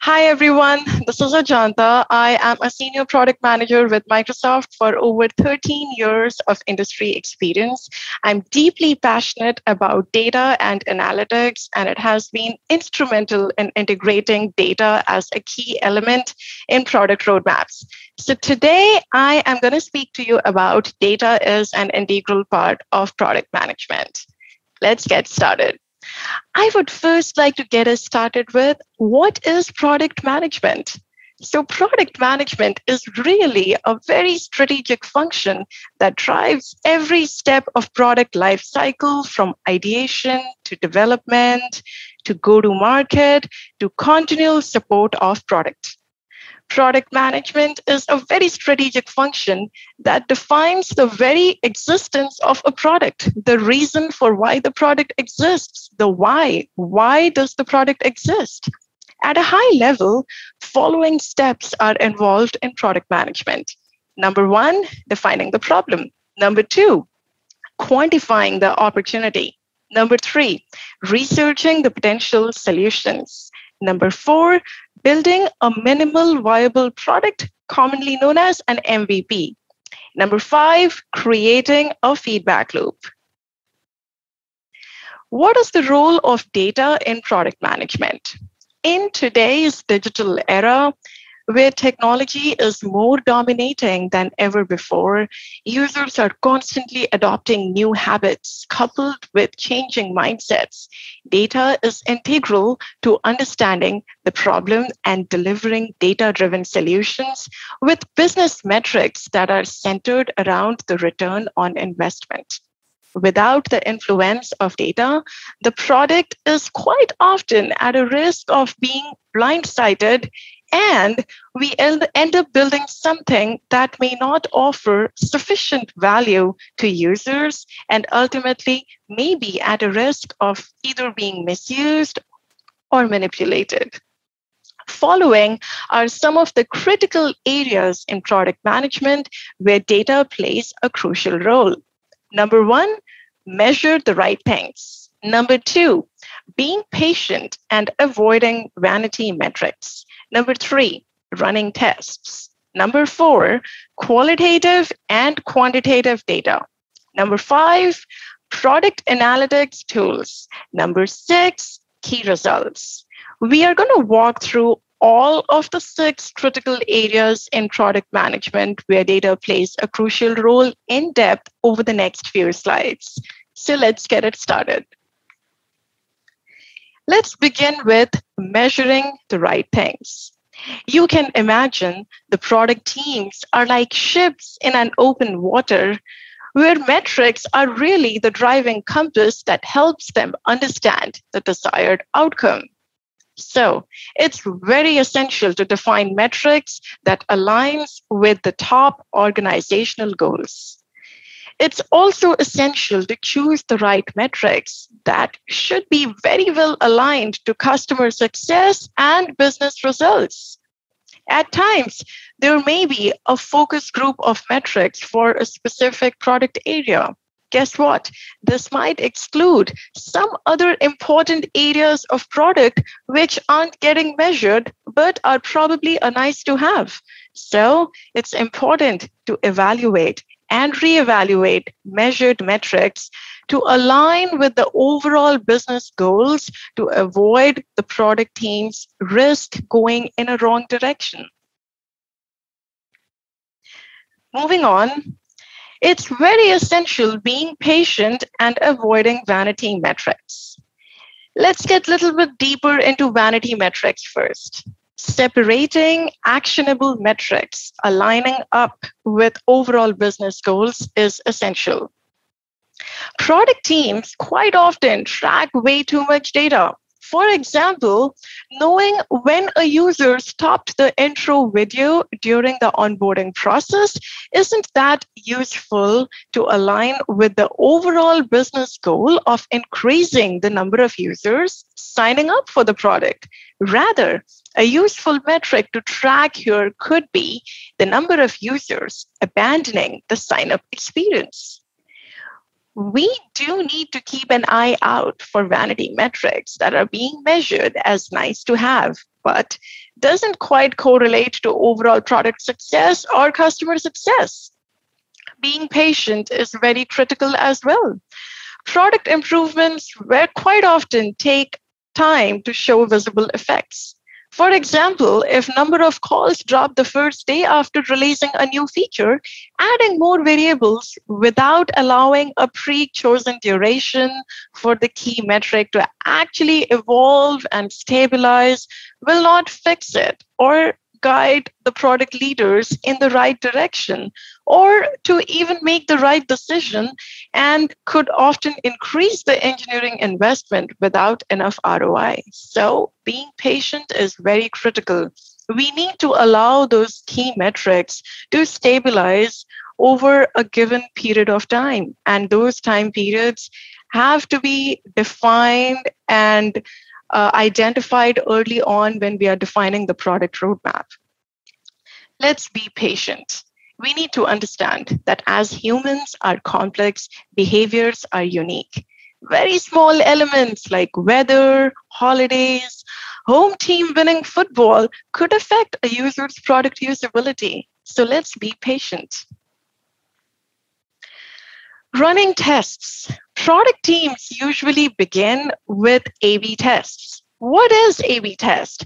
Hi, everyone. This is Ajanta. I am a senior product manager with Microsoft for over 13 years of industry experience. I'm deeply passionate about data and analytics, and it has been instrumental in integrating data as a key element in product roadmaps. So today, I am going to speak to you about data is an integral part of product management. Let's get started. I would first like to get us started with what is product management? So, product management is really a very strategic function that drives every step of product life cycle from ideation to development to go to market to continual support of product. Product management is a very strategic function that defines the very existence of a product, the reason for why the product exists, the why. Why does the product exist? At a high level, following steps are involved in product management. Number one, defining the problem. Number two, quantifying the opportunity. Number three, researching the potential solutions. Number four, building a minimal viable product, commonly known as an MVP. Number five, creating a feedback loop. What is the role of data in product management? In today's digital era, where technology is more dominating than ever before, users are constantly adopting new habits coupled with changing mindsets. Data is integral to understanding the problem and delivering data driven solutions with business metrics that are centered around the return on investment without the influence of data, the product is quite often at a risk of being blindsided and we end up building something that may not offer sufficient value to users and ultimately may be at a risk of either being misused or manipulated. Following are some of the critical areas in product management where data plays a crucial role. Number one, measure the right things. Number two, being patient and avoiding vanity metrics. Number three, running tests. Number four, qualitative and quantitative data. Number five, product analytics tools. Number six, key results. We are going to walk through all of the six critical areas in product management where data plays a crucial role in depth over the next few slides. So let's get it started. Let's begin with measuring the right things. You can imagine the product teams are like ships in an open water where metrics are really the driving compass that helps them understand the desired outcome. So it's very essential to define metrics that aligns with the top organizational goals. It's also essential to choose the right metrics that should be very well aligned to customer success and business results. At times, there may be a focus group of metrics for a specific product area. Guess what? This might exclude some other important areas of product which aren't getting measured but are probably a nice to have. So it's important to evaluate and reevaluate measured metrics to align with the overall business goals to avoid the product team's risk going in a wrong direction. Moving on, it's very essential being patient and avoiding vanity metrics. Let's get a little bit deeper into vanity metrics first separating actionable metrics, aligning up with overall business goals is essential. Product teams quite often track way too much data. For example, knowing when a user stopped the intro video during the onboarding process isn't that useful to align with the overall business goal of increasing the number of users signing up for the product. Rather, a useful metric to track here could be the number of users abandoning the sign up experience. We do need to keep an eye out for vanity metrics that are being measured as nice to have, but doesn't quite correlate to overall product success or customer success. Being patient is very critical as well. Product improvements where quite often take time to show visible effects. For example, if number of calls drop the first day after releasing a new feature, adding more variables without allowing a pre-chosen duration for the key metric to actually evolve and stabilize will not fix it or guide the product leaders in the right direction or to even make the right decision and could often increase the engineering investment without enough ROI. So, being patient is very critical. We need to allow those key metrics to stabilize over a given period of time. And those time periods have to be defined and uh, identified early on when we are defining the product roadmap. Let's be patient. We need to understand that as humans are complex, behaviors are unique. Very small elements like weather, holidays, home team winning football could affect a user's product usability. So let's be patient. Running tests. Product teams usually begin with A B tests. What is A B test?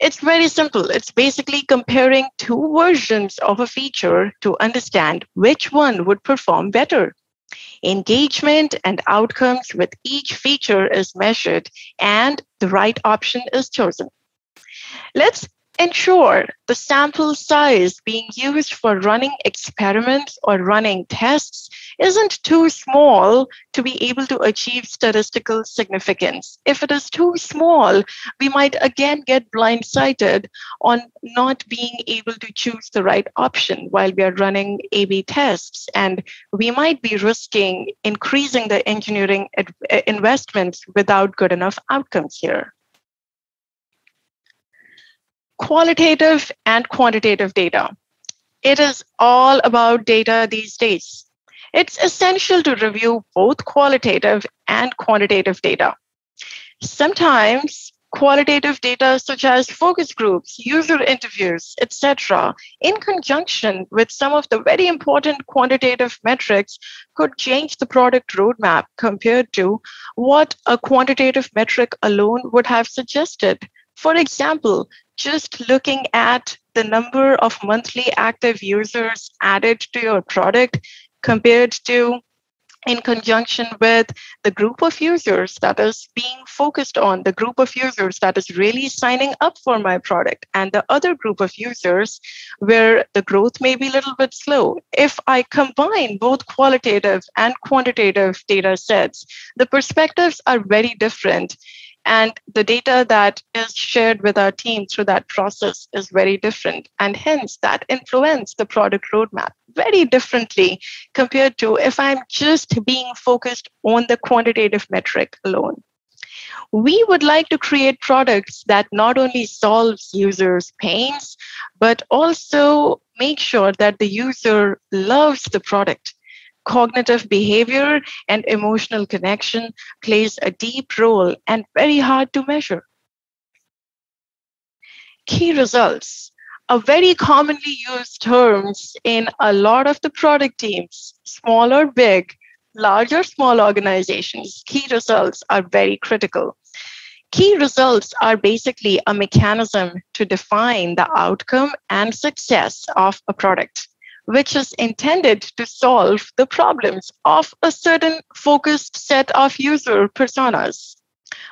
It's very simple. It's basically comparing two versions of a feature to understand which one would perform better. Engagement and outcomes with each feature is measured and the right option is chosen. Let's ensure the sample size being used for running experiments or running tests isn't too small to be able to achieve statistical significance. If it is too small, we might again get blindsided on not being able to choose the right option while we are running A B tests. And we might be risking increasing the engineering uh, investments without good enough outcomes here qualitative and quantitative data. It is all about data these days. It's essential to review both qualitative and quantitative data. Sometimes qualitative data such as focus groups, user interviews, etc., in conjunction with some of the very important quantitative metrics could change the product roadmap compared to what a quantitative metric alone would have suggested. For example, just looking at the number of monthly active users added to your product compared to in conjunction with the group of users that is being focused on, the group of users that is really signing up for my product, and the other group of users where the growth may be a little bit slow. If I combine both qualitative and quantitative data sets, the perspectives are very different. And the data that is shared with our team through that process is very different. And hence, that influence the product roadmap very differently compared to if I'm just being focused on the quantitative metric alone. We would like to create products that not only solves users' pains, but also make sure that the user loves the product cognitive behavior and emotional connection plays a deep role and very hard to measure. Key results are very commonly used terms in a lot of the product teams, small or big, large or small organizations. Key results are very critical. Key results are basically a mechanism to define the outcome and success of a product which is intended to solve the problems of a certain focused set of user personas.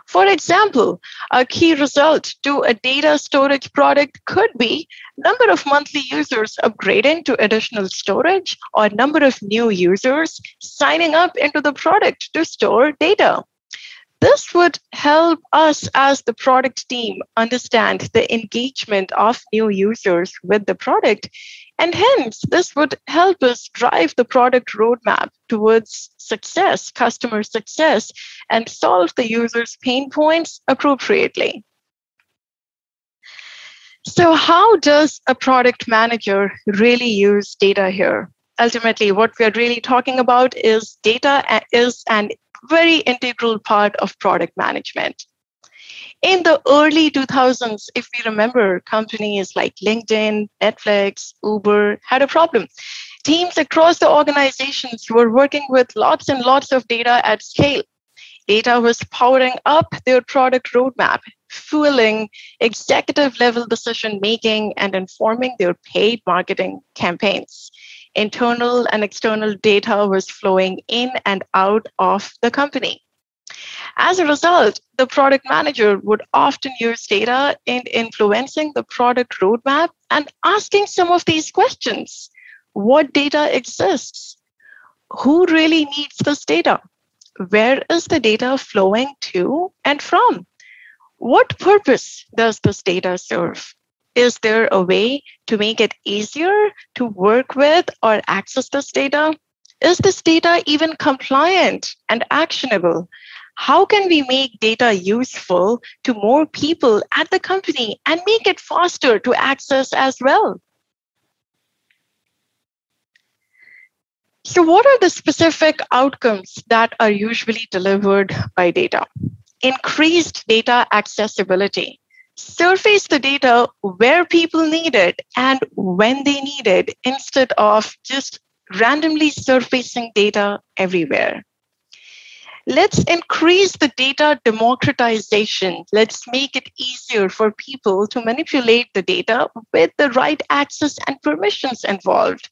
For example, a key result to a data storage product could be number of monthly users upgrading to additional storage or number of new users signing up into the product to store data. This would help us as the product team understand the engagement of new users with the product and hence, this would help us drive the product roadmap towards success, customer success, and solve the user's pain points appropriately. So, how does a product manager really use data here? ultimately, what we're really talking about is data uh, is an very integral part of product management. In the early 2000s, if we remember, companies like LinkedIn, Netflix, Uber had a problem. Teams across the organizations were working with lots and lots of data at scale. Data was powering up their product roadmap, fueling executive level decision making and informing their paid marketing campaigns. Internal and external data was flowing in and out of the company. As a result, the product manager would often use data in influencing the product roadmap and asking some of these questions. What data exists? Who really needs this data? Where is the data flowing to and from? What purpose does this data serve? Is there a way to make it easier to work with or access this data? Is this data even compliant and actionable? How can we make data useful to more people at the company and make it faster to access as well? So, what are the specific outcomes that are usually delivered by data? increased data accessibility. Surface the data where people need it and when they need it instead of just randomly surfacing data everywhere. Let's increase the data democratization. Let's make it easier for people to manipulate the data with the right access and permissions involved.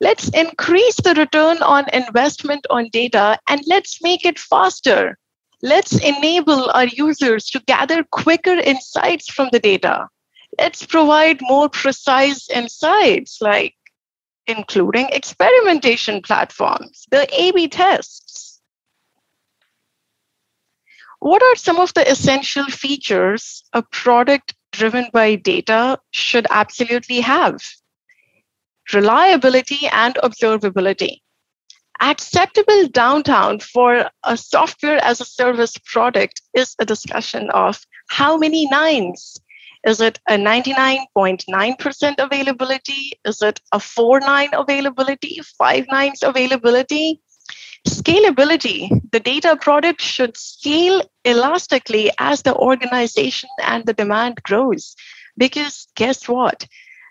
Let's increase the return on investment on data and let's make it faster Let's enable our users to gather quicker insights from the data. Let's provide more precise insights, like including experimentation platforms, the A B tests. What are some of the essential features a product driven by data should absolutely have? Reliability and observability acceptable downtown for a software as a service product is a discussion of how many nines. Is it a 99.9% availability? Is it a 4 9 availability, 5 nines availability? Scalability. The data product should scale elastically as the organization and the demand grows. Because guess what?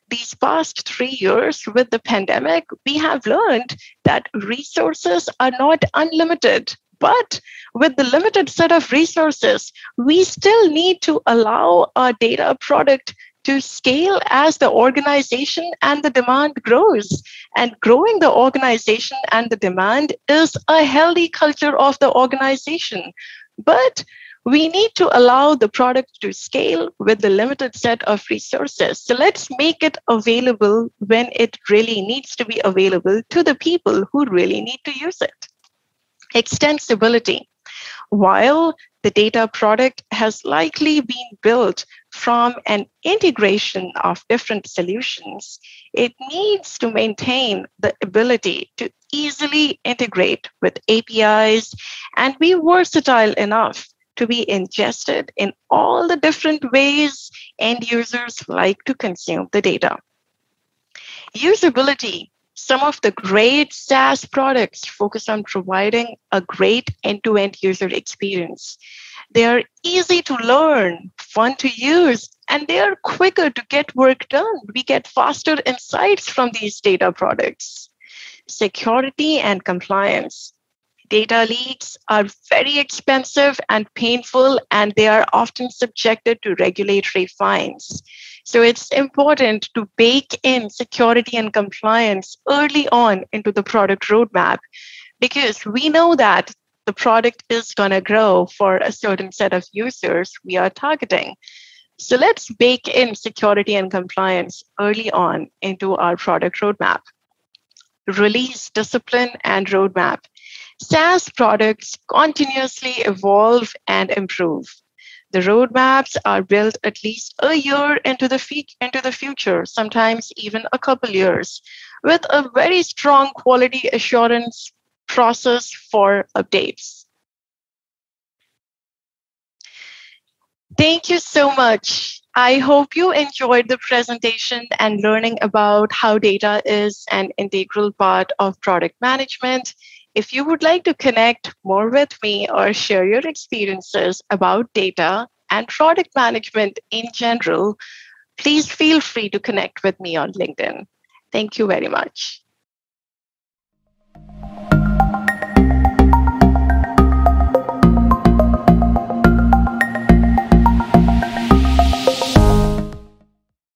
These past three years with the pandemic, we have learned that resources are not unlimited. But with the limited set of resources, we still need to allow our data product to scale as the organization and the demand grows. And growing the organization and the demand is a healthy culture of the organization. But we need to allow the product to scale with the limited set of resources. So let's make it available when it really needs to be available to the people who really need to use it. Extensibility. While the data product has likely been built from an integration of different solutions, it needs to maintain the ability to easily integrate with APIs and be versatile enough to be ingested in all the different ways end users like to consume the data. Usability. Some of the great SaaS products focus on providing a great end to end user experience. They are easy to learn, fun to use, and they are quicker to get work done. We get faster insights from these data products. Security and compliance data leaks are very expensive and painful, and they are often subjected to regulatory fines. So it's important to bake in security and compliance early on into the product roadmap because we know that the product is going to grow for a certain set of users we are targeting. So let's bake in security and compliance early on into our product roadmap. Release discipline and roadmap. SaaS products continuously evolve and improve. The roadmaps are built at least a year into the, fe- into the future, sometimes even a couple years, with a very strong quality assurance process for updates. Thank you so much. I hope you enjoyed the presentation and learning about how data is an integral part of product management. If you would like to connect more with me or share your experiences about data and product management in general, please feel free to connect with me on LinkedIn. Thank you very much.